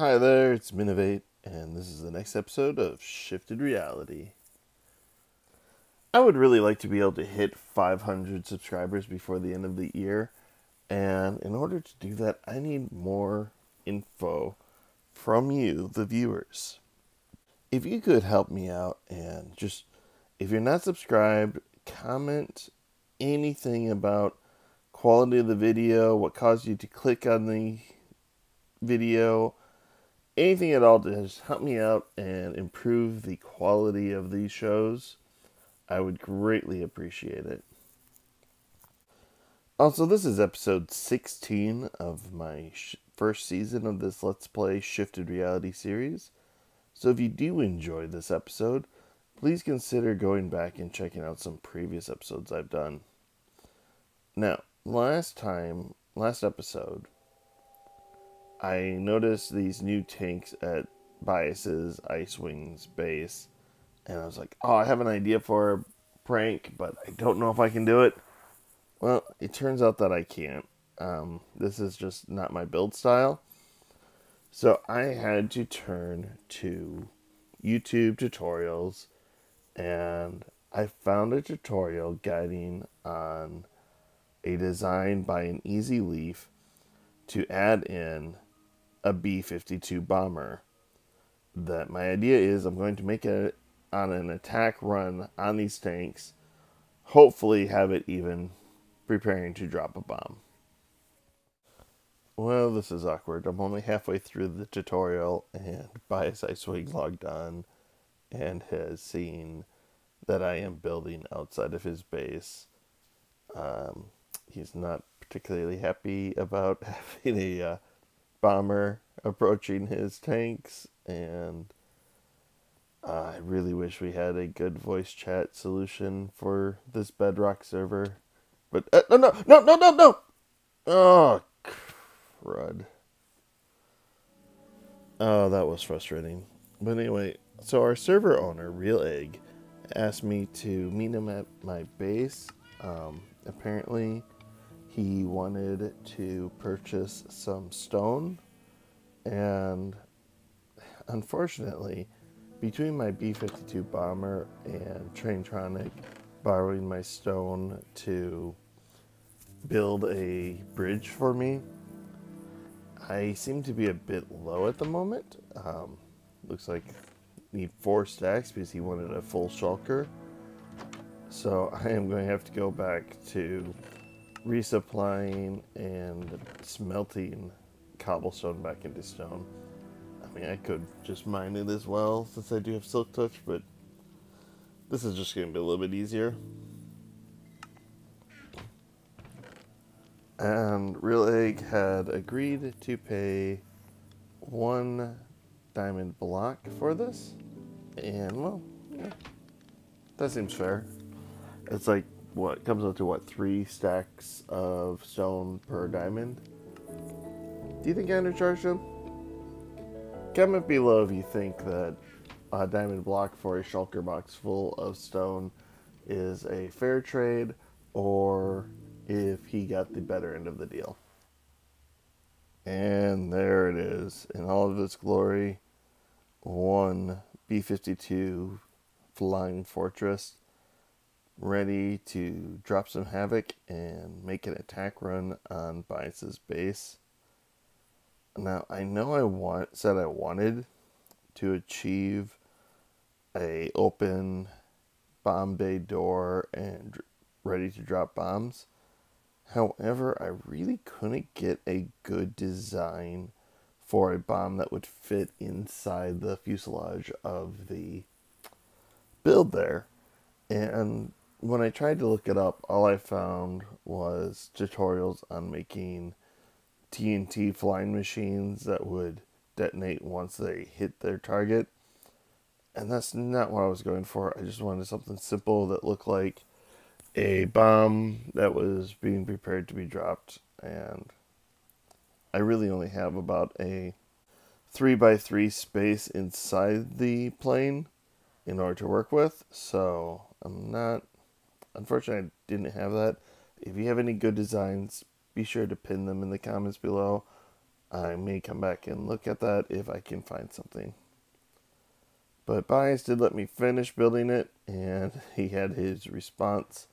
Hi there, it's Minovate, and this is the next episode of Shifted Reality. I would really like to be able to hit 500 subscribers before the end of the year, and in order to do that, I need more info from you, the viewers. If you could help me out and just, if you're not subscribed, comment anything about quality of the video, what caused you to click on the video, anything at all to just help me out and improve the quality of these shows, I would greatly appreciate it. Also, this is episode 16 of my first season of this Let's Play Shifted Reality series. So if you do enjoy this episode, please consider going back and checking out some previous episodes I've done. Now, last time, last episode, I noticed these new tanks at Bias's Icewing's base, and I was like, oh, I have an idea for a prank, but I don't know if I can do it. Well, it turns out that I can't. Um, this is just not my build style. So I had to turn to YouTube tutorials, and I found a tutorial guiding on a design by an Easy Leaf to add in a B 52 bomber. That my idea is I'm going to make it on an attack run on these tanks, hopefully, have it even preparing to drop a bomb. Well, this is awkward. I'm only halfway through the tutorial, and Bias Icewing logged on and has seen that I am building outside of his base. Um, he's not particularly happy about having a uh, bomber approaching his tanks, and I really wish we had a good voice chat solution for this Bedrock server. But uh, no, no, no, no, no, no! Oh, crud. Oh, that was frustrating. But anyway, so our server owner, Real Egg, asked me to meet him at my base. Um, apparently, he wanted to purchase some stone, and unfortunately, between my B 52 bomber and Traintronic borrowing my stone to build a bridge for me, I seem to be a bit low at the moment. Um, looks like need four stacks because he wanted a full shulker. So I am going to have to go back to resupplying and smelting cobblestone back into stone. I mean, I could just mine it as well since I do have Silk Touch, but this is just going to be a little bit easier. And Real Egg had agreed to pay one diamond block for this. And, well, yeah, that seems fair. It's like, what, comes up to what, three stacks of stone per diamond? Do you think I undercharged him? Comment below if you think that a diamond block for a shulker box full of stone is a fair trade or if he got the better end of the deal. And there it is in all of its glory. One B 52 Flying Fortress ready to drop some havoc and make an attack run on Bias's base. Now, I know I want said I wanted to achieve a open bomb bay door and ready to drop bombs. However, I really couldn't get a good design for a bomb that would fit inside the fuselage of the build there. And when I tried to look it up, all I found was tutorials on making TNT flying machines that would detonate once they hit their target. And that's not what I was going for. I just wanted something simple that looked like a bomb that was being prepared to be dropped. And I really only have about a 3 by 3 space inside the plane in order to work with. So I'm not, unfortunately, I didn't have that. If you have any good designs, be sure to pin them in the comments below. I may come back and look at that if I can find something. But Bias did let me finish building it, and he had his response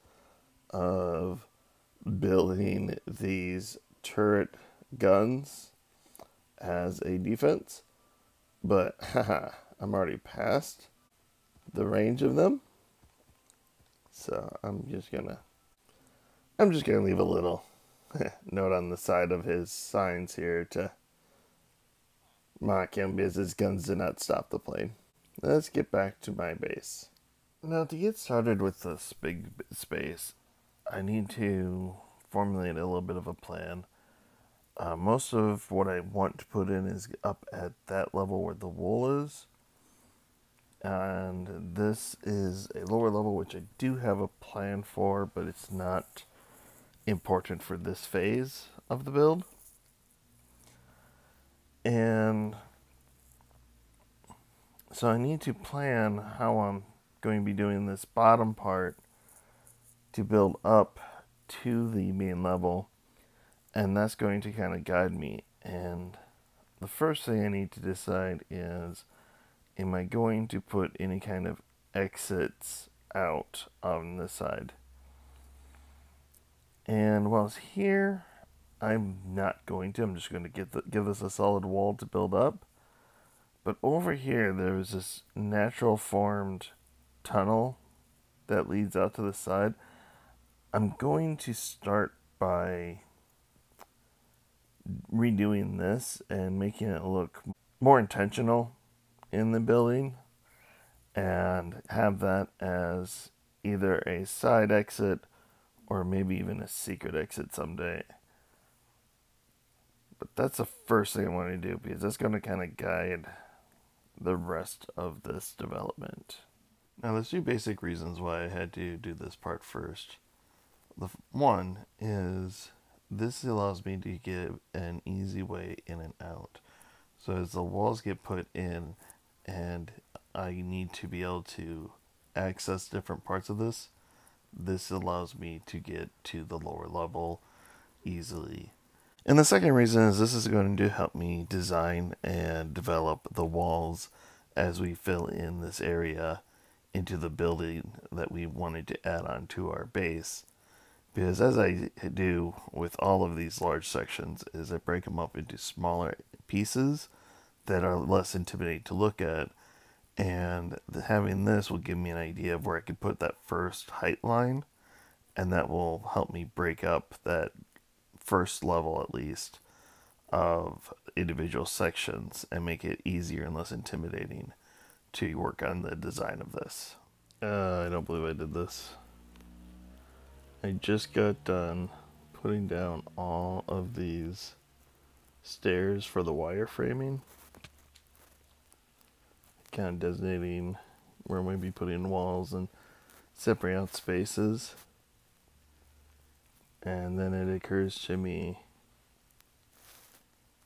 of building these turret guns as a defense. But haha, I'm already past the range of them. So I'm just gonna I'm just gonna leave a little note on the side of his signs here to mock him because his guns did not stop the plane. Let's get back to my base. Now to get started with this big space, I need to formulate a little bit of a plan. Uh, most of what I want to put in is up at that level where the wool is. And this is a lower level, which I do have a plan for, but it's not important for this phase of the build. And so I need to plan how I'm going to be doing this bottom part to build up to the main level. And that's going to kind of guide me. And the first thing I need to decide is am I going to put any kind of exits out on this side? And while it's here, I'm not going to. I'm just going to get the, give this a solid wall to build up. But over here, there's this natural formed tunnel that leads out to the side. I'm going to start by redoing this and making it look more intentional in the building and have that as either a side exit or maybe even a secret exit someday. But that's the first thing I want to do because that's going to kind of guide the rest of this development. Now, there's two basic reasons why I had to do this part first. The one is this allows me to give an easy way in and out. So as the walls get put in and I need to be able to access different parts of this, this allows me to get to the lower level easily. And the second reason is this is going to help me design and develop the walls as we fill in this area into the building that we wanted to add on to our base. Because as I do with all of these large sections is I break them up into smaller pieces that are less intimidating to look at and having this will give me an idea of where I could put that first height line and that will help me break up that first level at least of individual sections and make it easier and less intimidating to work on the design of this. Uh, I don't believe I did this. I just got done putting down all of these stairs for the wireframing kind of designating where I'm going to be putting walls and separating out spaces. And then it occurs to me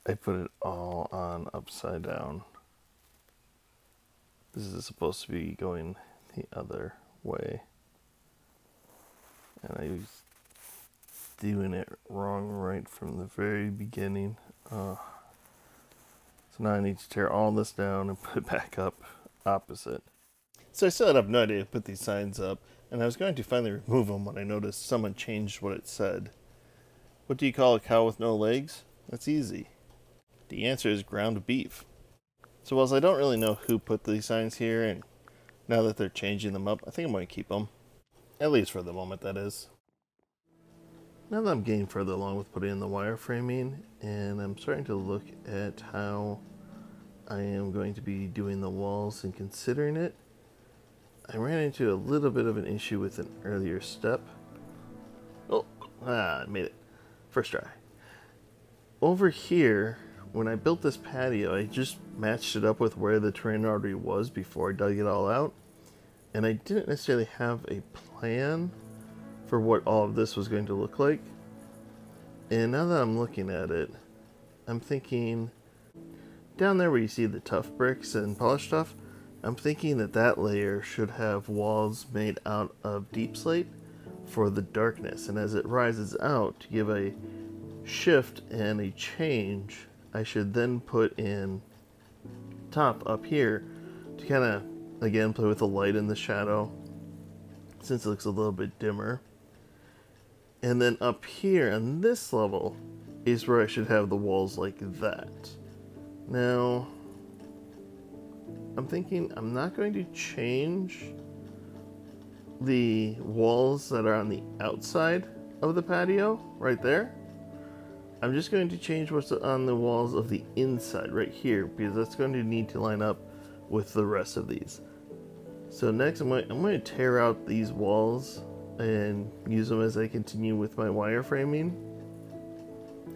I put it all on upside down. This is supposed to be going the other way. And I was doing it wrong right from the very beginning. Uh, so now I need to tear all this down and put it back up opposite. So I still have no idea to put these signs up, and I was going to finally remove them when I noticed someone changed what it said. What do you call a cow with no legs? That's easy. The answer is ground beef. So whilst I don't really know who put these signs here, and now that they're changing them up, I think I'm going to keep them. At least for the moment, that is. Now that I'm getting further along with putting in the wireframing, and I'm starting to look at how I am going to be doing the walls and considering it, I ran into a little bit of an issue with an earlier step. Oh, ah, I made it. First try. Over here, when I built this patio, I just matched it up with where the terrain already was before I dug it all out. And I didn't necessarily have a plan for what all of this was going to look like. And now that I'm looking at it, I'm thinking down there where you see the tuff bricks and polished stuff, I'm thinking that that layer should have walls made out of deepslate for the darkness. And as it rises out, to give a shift and a change I should then put in top up here to kind of, again, play with the light and the shadow since it looks a little bit dimmer. And then up here on this level is where I should have the walls like that. Now, I'm thinking I'm not going to change the walls that are on the outside of the patio right there. I'm just going to change what's on the walls of the inside right here because that's going to need to line up with the rest of these. So next I'm going, I'm going to tear out these walls and use them as I continue with my wireframing.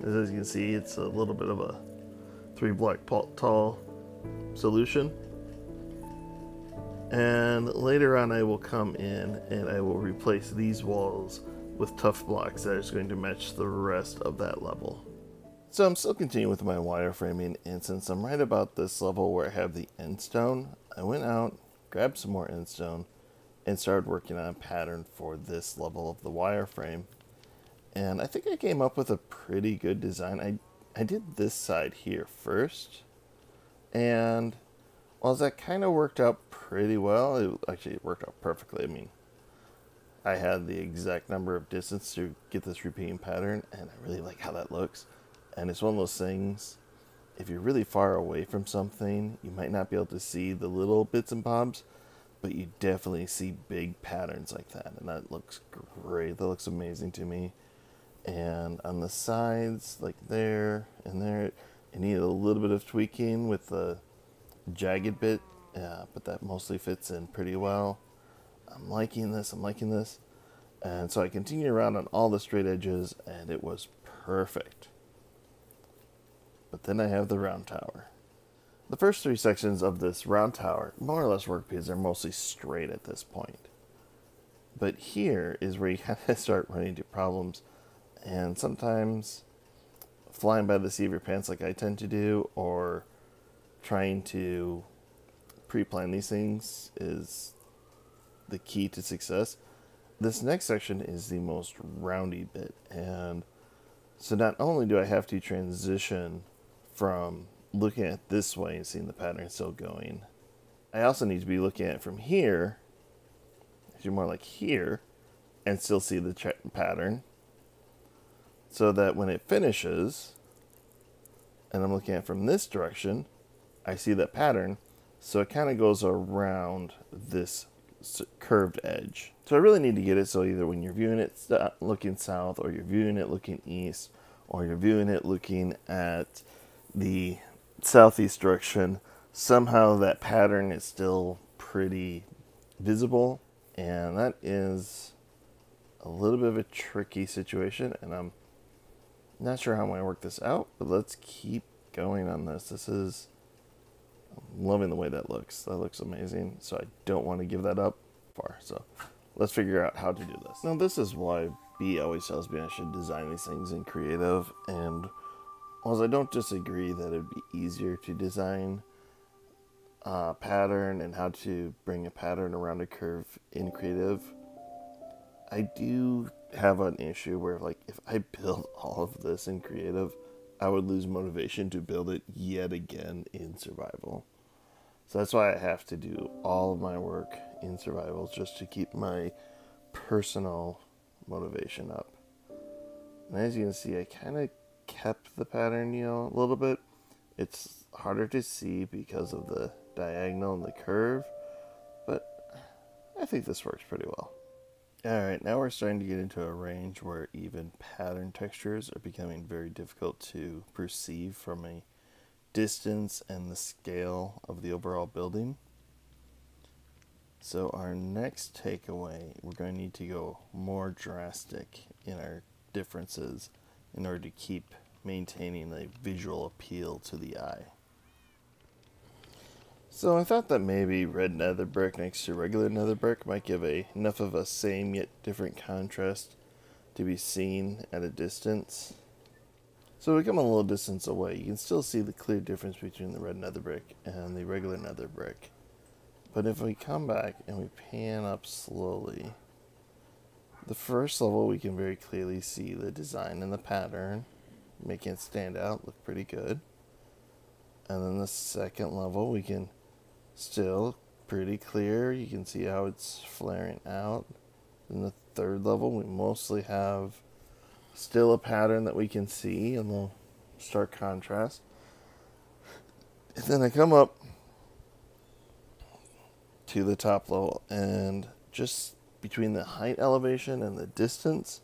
As you can see it's a little bit of a three block tall solution. And later on I will come in and I will replace these walls with tuff blocks that is going to match the rest of that level. So I'm still continuing with my wireframing and since I'm right about this level where I have the end stone, I went out, grabbed some more end stone, and started working on a pattern for this level of the wireframe. And I think I came up with a pretty good design. I, I did this side here first, and while that kind of worked out pretty well, it actually worked out perfectly. I mean, I had the exact number of distance to get this repeating pattern, and I really like how that looks. And it's one of those things, if you're really far away from something, you might not be able to see the little bits and bobs, but you definitely see big patterns like that, and that looks great. That looks amazing to me. And on the sides, like there and there, it needed a little bit of tweaking with the jagged bit, yeah, but that mostly fits in pretty well. I'm liking this, I'm liking this. And so I continued around on all the straight edges, and it was perfect. But then I have the round tower. The first three sections of this round tower more or less work because they're mostly straight at this point. But here is where you kind of start running into problems, and sometimes flying by the seat of your pants like I tend to do, or trying to pre-plan these things is the key to success. This next section is the most roundy bit, and so not only do I have to transition from looking at this way and seeing the pattern still going. I also need to be looking at it from here, actually more like here, and still see the pattern. So that when it finishes, and I'm looking at from this direction, I see that pattern. So it kind of goes around this curved edge. So I really need to get it so either when you're viewing it uh, looking south, or you're viewing it looking east, or you're viewing it looking at the southeast direction, somehow that pattern is still pretty visible, and that is a little bit of a tricky situation, and I'm not sure how I'm going to work this out, but let's keep going on this. This is I'm loving the way that looks. That looks amazing, so I don't want to give that up far. So let's figure out how to do this. Now, this is why B always tells me I should design these things in creative, and while I don't disagree that it'd be easier to design a pattern and how to bring a pattern around a curve in creative, I do have an issue where like if I build all of this in creative, I would lose motivation to build it yet again in survival. So that's why I have to do all of my work in survival just to keep my personal motivation up. And as you can see, I kind of kept the pattern, you know, a little bit. It's harder to see because of the diagonal and the curve, but I think this works pretty well. Alright, now we're starting to get into a range where even pattern textures are becoming very difficult to perceive from a distance and the scale of the overall building. So our next takeaway, we're going to need to go more drastic in our differences in order to keep maintaining a visual appeal to the eye. So I thought that maybe red nether brick next to regular nether brick might give a enough of a same yet different contrast to be seen at a distance. So we come a little distance away, you can still see the clear difference between the red nether brick and the regular nether brick. But if we come back and we pan up slowly, the first level we can very clearly see the design and the pattern, making it stand out, look pretty good. And then the second level, we can still pretty clear. You can see how it's flaring out. In the third level, we mostly have still a pattern that we can see in the stark contrast. And then I come up to the top level and just between the height elevation and the distance,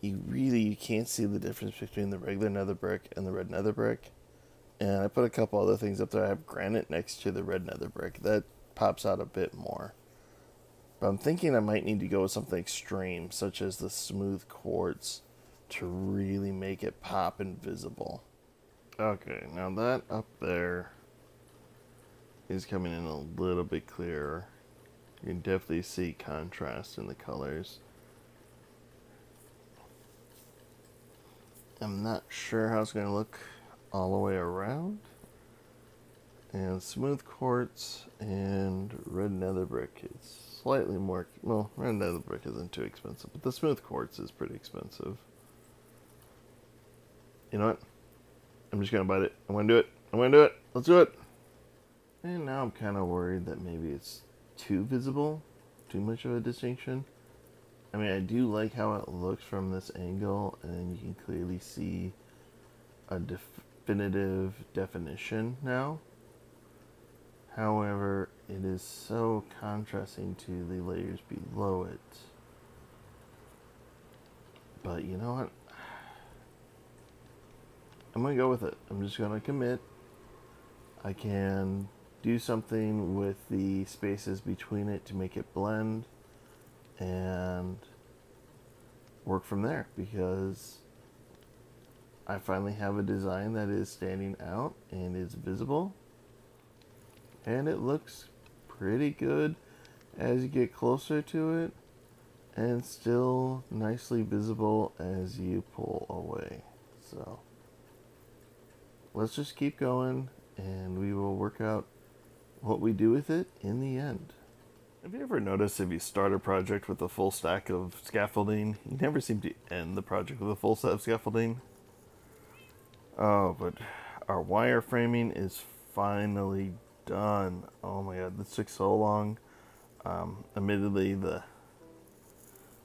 you really you can't see the difference between the regular nether brick and the red nether brick. And I put a couple other things up there. I have granite next to the red nether brick. That pops out a bit more. But I'm thinking I might need to go with something extreme, such as the smooth quartz, to really make it pop and visible. Okay, now that up there is coming in a little bit clearer. You can definitely see contrast in the colors. I'm not sure how it's going to look all the way around. And smooth quartz and red nether brick is slightly more. Well, red nether brick isn't too expensive, but the smooth quartz is pretty expensive. You know what? I'm just gonna bite it. I'm gonna do it. I'm gonna do it. Let's do it. And now I'm kind of worried that maybe it's too visible, too much of a distinction. I mean, I do like how it looks from this angle, and you can clearly see a definitive definition now. However, it is so contrasting to the layers below it. But you know what? I'm going to go with it. I'm just going to commit. I can do something with the spaces between it to make it blend and work from there because I finally have a design that is standing out and is visible and it looks pretty good as you get closer to it and still nicely visible as you pull away. So let's just keep going and we will work out what we do with it in the end. Have you ever noticed if you start a project with a full stack of scaffolding, you never seem to end the project with a full set of scaffolding? Oh, but our wireframing is finally done. Oh my god, this took so long. Um, admittedly, the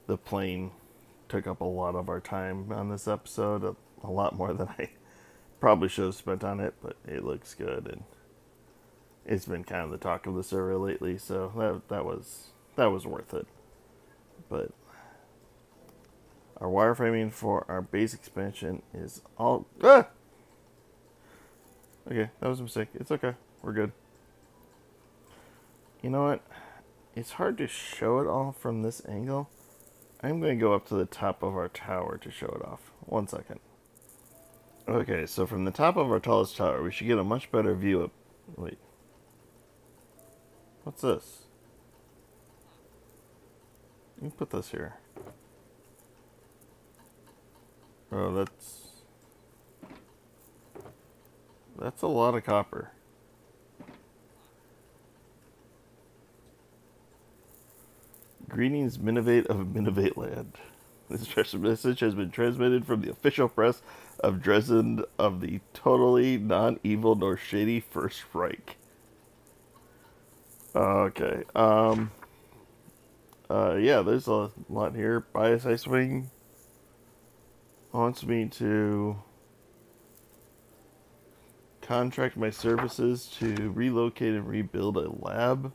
the plane took up a lot of our time on this episode, a, a lot more than I probably should have spent on it, but it looks good and it's been kind of the talk of the server lately, so that that was that was worth it. But our wireframing for our base expansion is all ah! Okay, that was a mistake. It's okay. We're good. You know what? It's hard to show it all from this angle. I'm going to go up to the top of our tower to show it off. One second. Okay, so from the top of our tallest tower, we should get a much better view of... Wait. What's this? You me put this here. Oh, that's... That's a lot of copper. Greetings, Minovate of Minovate Land. This message has been transmitted from the official press of Dresden of the totally non-evil nor shady First Reich. Okay. Um. Uh. Yeah. There's a lot here. Bias Icewing wants me to contract my services to relocate and rebuild a lab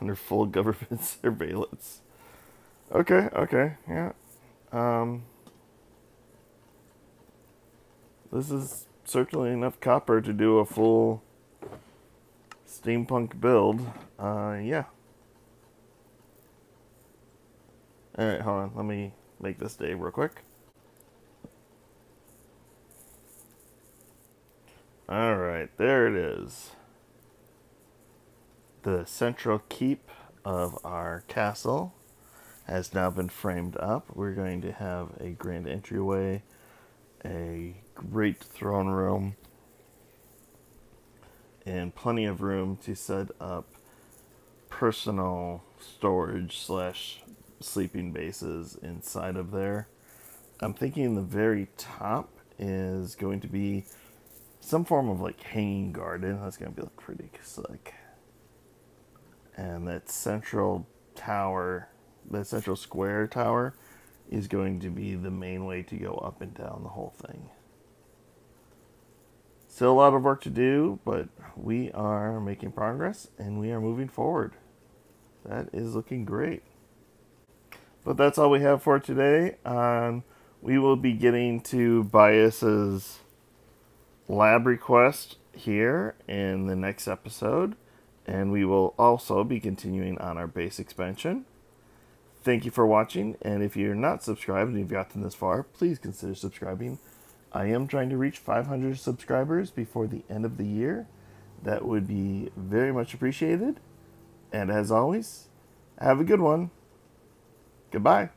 under full government surveillance. Okay. Okay. Yeah. Um. This is certainly enough copper to do a full steampunk build. Uh, yeah. Alright, hold on. Let me make this day real quick. Alright, there it is. The central keep of our castle has now been framed up. We're going to have a grand entryway, a great throne room, and plenty of room to set up personal storage slash sleeping bases inside of there. I'm thinking the very top is going to be some form of like hanging garden. That's gonna be like pretty slick. And that central tower, that central square tower, is going to be the main way to go up and down the whole thing. Still a lot of work to do, but we are making progress and we are moving forward. That is looking great. But that's all we have for today. Um, we will be getting to Bias's lab request here in the next episode, and we will also be continuing on our base expansion. Thank you for watching, and if you're not subscribed and you've gotten this far, please consider subscribing I am trying to reach 500 subscribers before the end of the year. That would be very much appreciated. And as always, have a good one. Goodbye.